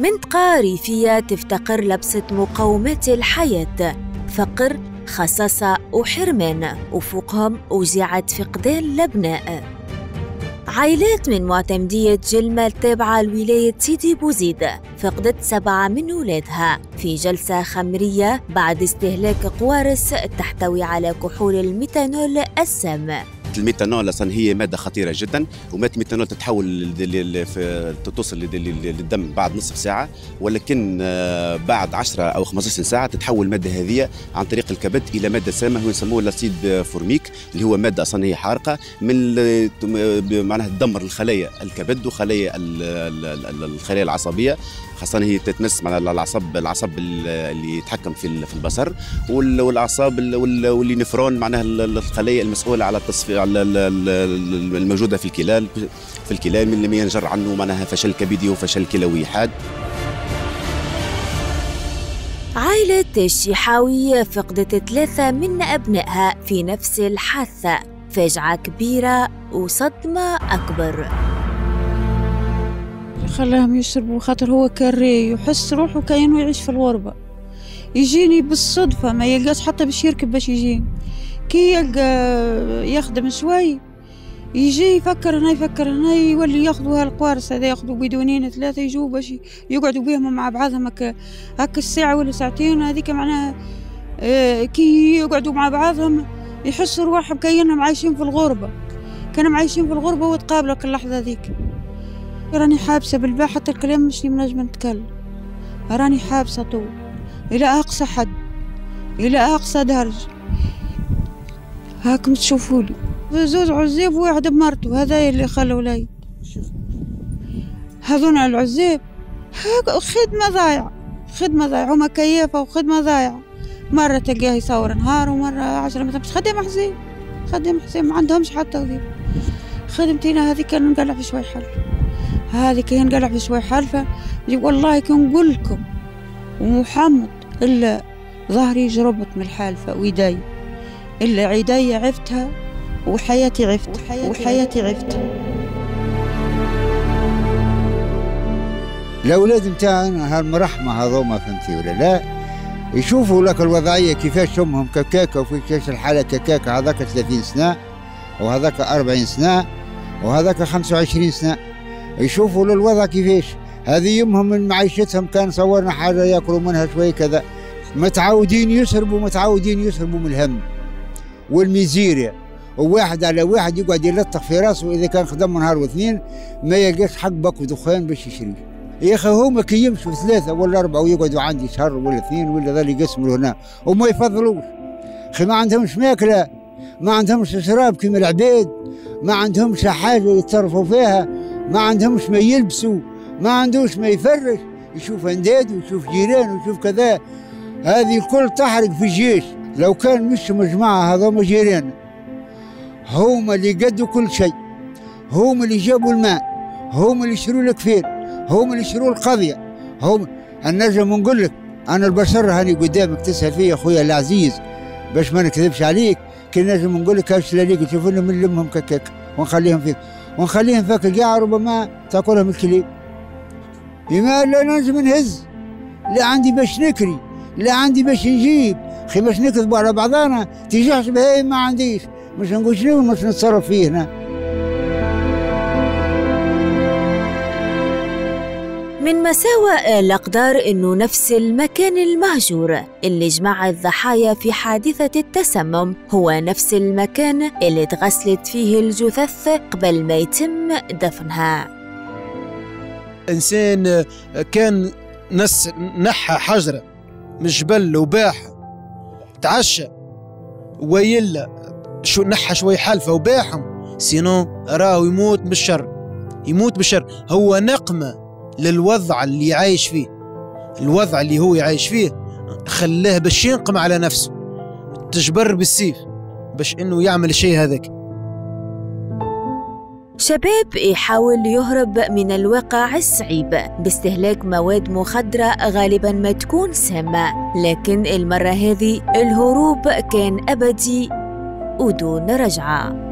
منطقة ريفية تفتقر لأبسط مقومات الحياة. فقر خصاصة وحرمان وفوقهم وجعة فقدان الأبناء عائلات من معتمدية جلمة التابعة لولاية سيدي بوزيد فقدت سبعة من أولادها. في جلسة خمرية بعد استهلاك قوارص تحتوي على كحول الميثانول السام. الميثانول أصلا هي مادة خطيرة جدا ومادة الميثانول تتحول توصل للدم بعد نصف ساعة ولكن آه، بعد 10 أو 15 ساعة تتحول المادة هذه عن طريق الكبد إلى مادة سامة هو يسموه l'acide formique اللي هو مادة أصلا هي حارقة من معناها تدمر الخلايا الكبد وخلايا الخلايا العصبية خاصة هي تتمس مع الأعصاب العصب اللي يتحكم في البصر والأعصاب و les néphrons معناها الخلايا المسؤولة على التصفية على الموجودة في الكلى في الكلى من اللي ينجر عنه معناها فشل كبدي وفشل كلوي. حاد. عائلة الشيحاوي فقدت ثلاثة من أبنائها في نفس الحادثة. فاجعة كبيرة وصدمة أكبر. خلاهم يشربوا خاطر هو كاري يحس روحه كأنه يعيش في الغربة. يجيني بالصدفة ما يلقاش حتى باش يركب باش يجيني. كي يلقى يخدم شوي يجي يفكر هنا يفكر هنا يولي ياخذوا هالقوارص هذا ياخذوا بدونين ثلاثة يجوا باش يقعدوا بيهم مع بعضهم هكا هكا الساعة ولا ساعتين هذيك معناها آه، كي يقعدوا مع بعضهم يحسوا روحهم كأنهم عايشين في الغربة كانوا عايشين في الغربة وتقابلوا كل اللحظة ذيك راني حابسة بالباع حتى الكلام مش منجم نتكلم راني حابسة طول إلى أقصى حد إلى أقصى درجة. هاكم تشوفوا لي. زوج عزيب وواحد بمرته هذا اللي خلوا لي هذون العزيب. خدمة ضايعة خدمة ضايعة. هما كيافة وخدمة ضايعة. مرة تلقاه يصور نهار ومرة عشرة مثلا. بس خدم حزين خدم حزين ما عندهمش حتى وظيفة خدمتينا هذه كان نقلع في شوي حل هذه كي نقلع في شوي حلفة. والله كي نقول لكم ومحمد إلا ظهري جربت من الحالفة ويدي إلا عيدي عفتها وحياتي عفت وحياتي, وحياتي عفتها. الأولاد متاعنا هالمرحمة هذوما فهمتي ولا لا؟ يشوفوا لك الوضعية كيفاش أمهم ككاكا وكيفاش الحالة ككاكا هذاك 30 سنة وهذاك 40 سنة وهذاك 25 سنة. يشوفوا للوضع كيفاش. هذه يمهم من معيشتهم كان صورنا حاجة يأكلوا منها شوي كذا. متعودين يشربوا متعودين يشربوا من الهم. والميزيريا. وواحد على واحد يقعد يلطخ في راسه اذا كان خدم نهار واثنين ما يلقاش حق بك ودخان باش يشري. يا أخي هما كي يمشوا ثلاثة ولا أربعة ويقعدوا عندي شهر ولا اثنين ولا ذا يقسموا هنا وما يفضلوش. أخي ما عندهمش ماكلة ما عندهمش شراب كيما العباد ما عندهمش حاجة يتصرفوا فيها ما عندهمش ما يلبسوا ما عندوش ما يفرش. يشوف أنداد ويشوف جيران ويشوف كذا. هذه الكل تحرق في الجيش. لو كان مش مجموعة هذوما جيران هما اللي قدوا كل شيء هما اللي جابوا الماء هما اللي شروا الكفيل هما اللي شروا القضية هم. النجم نقول لك أنا البشر هاني قدامك تسأل فيا أخويا العزيز باش ما نكذبش عليك كي نجم نقول لك هاش ليك تشوفونا من لمهم ككك ونخليهم فيك ونخليهم فك القاع ربما تأكلهم الكليب لما لا نجم نهز؟ لا عندي باش نكري لا عندي باش نجيب. خي باش نكذبوا على بعضانا تيجيش بهاي ما عنديش. مش نقول شنو مش نتصرف فيه هنا من مساوئ الأقدار إنه نفس المكان المهجور اللي جمع الضحايا في حادثة التسمم هو نفس المكان اللي تغسلت فيه الجثث قبل ما يتم دفنها. إنسان كان نس نحى حجرة من جبل وباح. تعشى ويلا شو نحى شوي حلفة وباحهم سينو راهو يموت بالشر يموت بالشر. هو نقمة للوضع اللي عايش فيه الوضع اللي هو يعيش فيه. خلاه باش ينقم على نفسه تجبر بالسيف باش إنه يعمل الشيء هذاك. شباب يحاول يهرب من الواقع الصعيب باستهلاك مواد مخدرة غالبا ما تكون سامة لكن المرة هذه الهروب كان أبدي ودون رجعة.